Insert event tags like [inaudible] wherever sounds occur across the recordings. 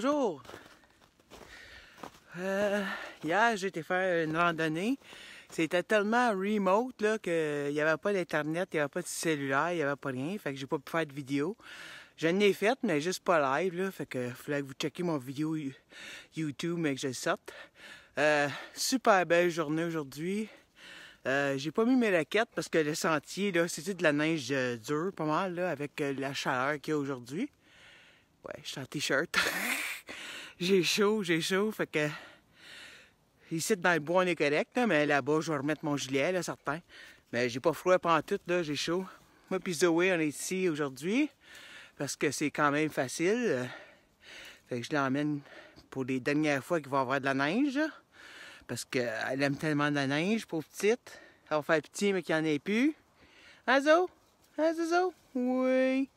Bonjour! Euh, hier, été faire une randonnée. C'était tellement remote là, qu'il n'y avait pas d'internet, il n'y avait pas de cellulaire, il n'y avait pas rien. Fait que j'ai pas pu faire de vidéo. Je l'ai faite, mais juste pas live. Là, fait que fallait que vous checkiez mon vidéo YouTube, mais que je sorte. Euh, super belle journée aujourd'hui. Euh, j'ai pas mis mes raquettes parce que le sentier, là, c'était de la neige euh, dure, pas mal, là, avec euh, la chaleur qu'il y a aujourd'hui? Ouais, je suis en t-shirt. [laughs] j'ai chaud, j'ai chaud, fait que... Ici, dans le bois, on est correct, là, mais là-bas, je vais remettre mon gilet, là, certain. Mais j'ai pas froid pendant tout, là, j'ai chaud. Moi puis Zoé, on est ici aujourd'hui parce que c'est quand même facile. Fait que je l'emmène pour les dernières fois qu'il va y avoir de la neige, parce qu'elle aime tellement de la neige, pauvre petite. Elle va faire petit, mais qu'il n'y en ait plus. Hein, Zo? Hein, Zozo? Oui.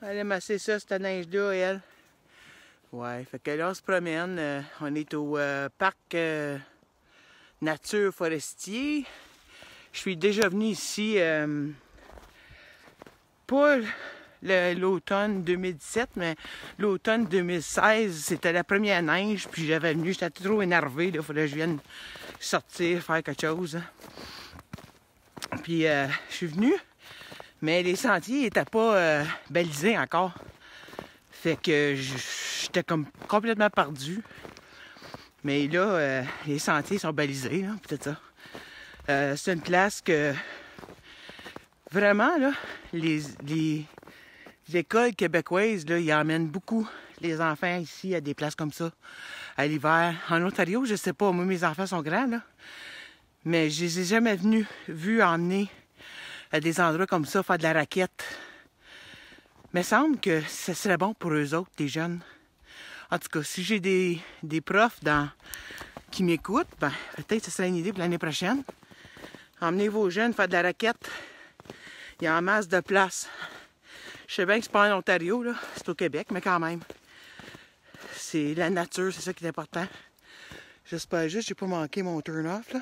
Elle aime assez ça, cette neige-là, elle. Ouais, fait que là, on se promène. euh, on est au euh, parc euh, Nature Forestier. Je suis déjà venu ici pas l'automne 2017, mais l'automne 2016, c'était la première neige, puis j'avais venu, j'étais trop énervé, il fallait que je vienne sortir, faire quelque chose. hein. Puis je suis venu, mais les sentiers n'étaient pas balisés encore. Fait que j- j'étais comme complètement perdu. Mais là, euh, les sentiers sont balisés, peut-être ça. Euh, c'est une place que vraiment, là, les, les écoles québécoises, là, ils emmènent beaucoup les enfants ici à des places comme ça, à l'hiver. En Ontario, je sais pas, moi, mes enfants sont grands, là. Mais je les ai jamais venus, vus emmener à des endroits comme ça, faire de la raquette. Mais semble que ce serait bon pour eux autres, les jeunes. En tout cas, si j'ai des, des profs qui m'écoutent, ben, peut-être que ce serait une idée pour l'année prochaine. Emmenez vos jeunes faire de la raquette. Il y a en masse de place. Je sais bien que c'est pas en Ontario. C'est au Québec, mais quand même. C'est la nature, c'est ça qui est important. J'espère juste que j'ai pas manqué mon turn-off,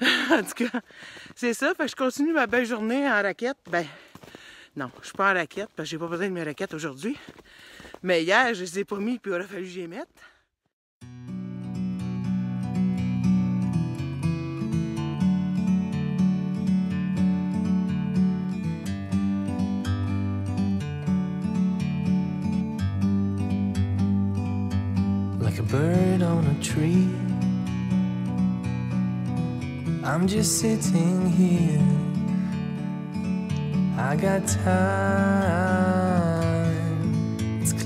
[laughs] en tout cas, c'est ça. Fait que je continue ma belle journée en raquette. Ben, non, je suis pas en raquette parce que j'ai pas besoin de mes raquettes aujourd'hui. Mais hier, je les ai pas mis puis il aurait fallu que j'y mette. like a bird on a tree. I'm just sitting here. I got time,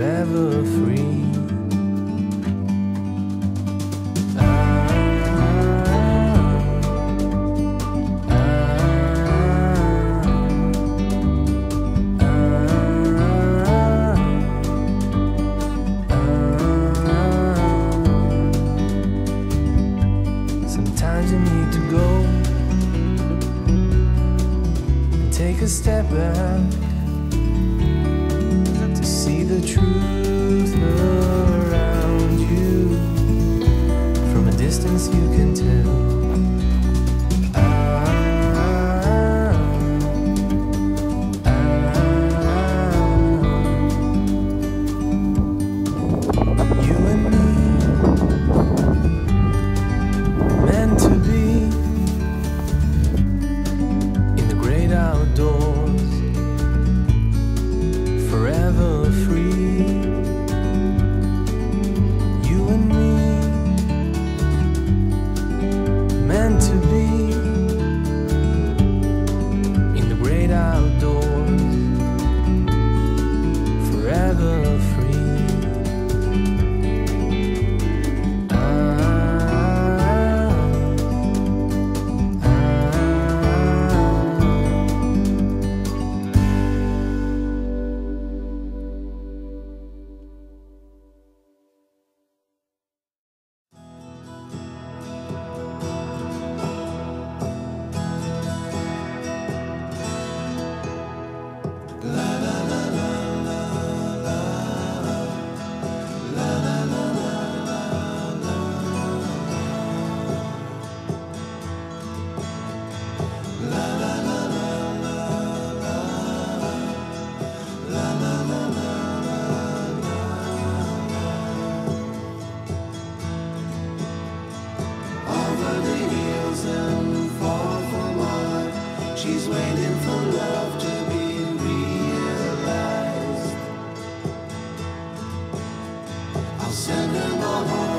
forever free. Sometimes you need to go and take a step back the truth around you. From a distance, you can tell. 仙人摩托